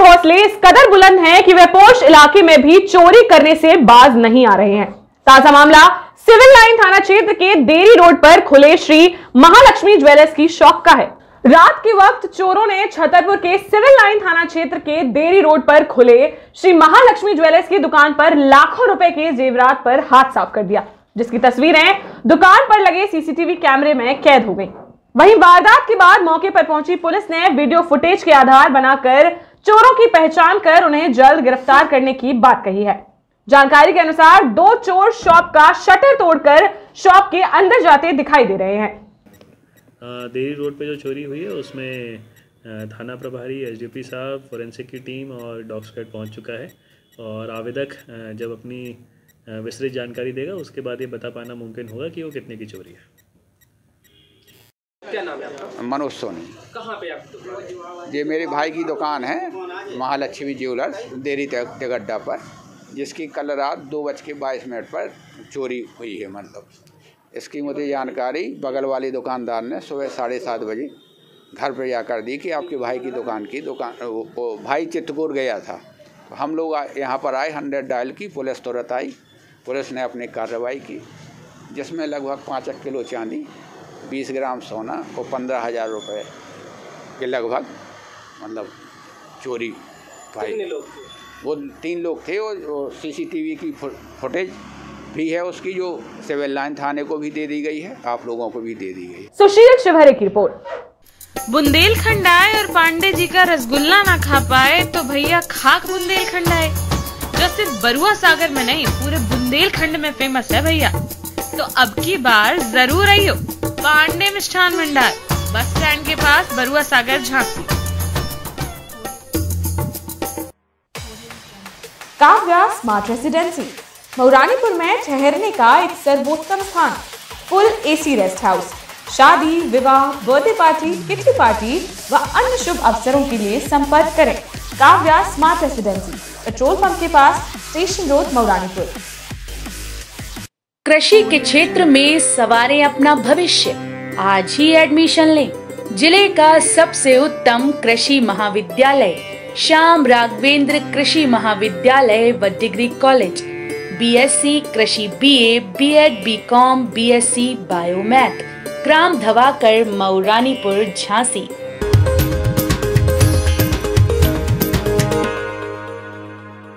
हौसले इस कदर बुलंद हैं कि वे पोश इलाके में भी चोरी करने से बाज नहीं आ रहे हैं। ताज़ा मामला सिविल लाइन थाना क्षेत्र के देरी रोड पर खुले श्री महालक्ष्मी ज्वेलर्स की शॉप का है। रात के वक्त चोरों ने छतरपुर के सिविल लाइन थाना क्षेत्र के देरी रोड पर खुले श्री महालक्ष्मी ज्वेलर्स की दुकान पर लाखों रुपए के जेवरात पर हाथ साफ़ कर दिया, जिसकी तस्वीरें दुकान पर लगे सीसीटीवी कैमरे में कैद हो गई। वहीं वारदात के बाद मौके पर पहुँची पुलिस ने वीडियो फुटेज के आधार बनाकर चोरों की पहचान कर उन्हें जल्द गिरफ़्तार करने की बात कही है। जानकारी के अनुसार दो चोर शॉप का शटर तोड़कर शॉप के अंदर जाते दिखाई दे रहे हैं। देरी रोड पे जो चोरी हुई है, उसमें थाना प्रभारी एसडीपी साहब, फोरेंसिक की टीम और डॉग स्क्वाड पहुँच चुका है और आवेदक जब अपनी विस्तृत जानकारी देगा, उसके बाद ये बता पाना मुमकिन होगा कि वो कितने की चोरी है। क्या नाम है आपका? मनोज सोनी। कहाँ पे दुकान ये मेरे भाई की दुकान है महालक्ष्मी ज्वेलर्स देरी तक तेगड्डा पर जिसकी कल रात दो बज के बाईस मिनट पर चोरी हुई है मतलब। इसकी मुझे जानकारी बगल वाले दुकानदार ने सुबह साढ़े सात बजे घर पर जाकर दी कि आपके भाई की दुकान की दुकान वो, वो भाई चित्रकूट गया था। तो हम लोग यहाँ पर आए हंड्रेड डायल की पुलिस तुरंत आई। पुलिस ने अपनी कार्रवाई की जिसमें लगभग पाँच एक किलो चांदी बीस ग्राम सोना को पंद्रह हज़ार रुपये के लगभग मतलब चोरी पाई लोग थे? वो तीन लोग थे और वो सीसीटीवी की फुटेज भी है उसकी जो सिविल लाइन थाने को भी दे दी गई है आप लोगों को भी दे दी गई है। सुशील शिवहरे की रिपोर्ट। बुंदेलखंड आए और पांडे जी का रसगुल्ला ना खा पाए तो भैया खाक बुंदेलखंड आए जो सिर्फ़ बरुआ सागर में नहीं पूरे बुंदेलखंड में फ़ेमस है भैया। तो अब की बार ज़रूर आइयो। पांडे मिष्ठान भंडार, बस स्टैंड के पास बरुआ सागर झांसी। काव्या स्मार्ट रेसिडेंसी मऊरानीपुर में ठहरने का एक सर्वोत्तम स्थान, फुल एसी रेस्ट हाउस। शादी, विवाह, बर्थडे पार्टी किटी पार्टी व अन्य शुभ अवसरों के लिए संपर्क करें। Kavya smart residency, petrol pump के पास, स्टेशन रोड मऊरानीपुर कृषि के क्षेत्र में सवारे अपना भविष्य। आज ही एडमिशन लें। ज़िले का सबसे उत्तम कृषि महाविद्यालय श्याम राघवेंद्र कृषि महाविद्यालय व डिग्री कॉलेज। बीएससी कृषि BA, BEd, BCom, BSc biomath ग्राम धवाकर मऊरानीपुर झांसी।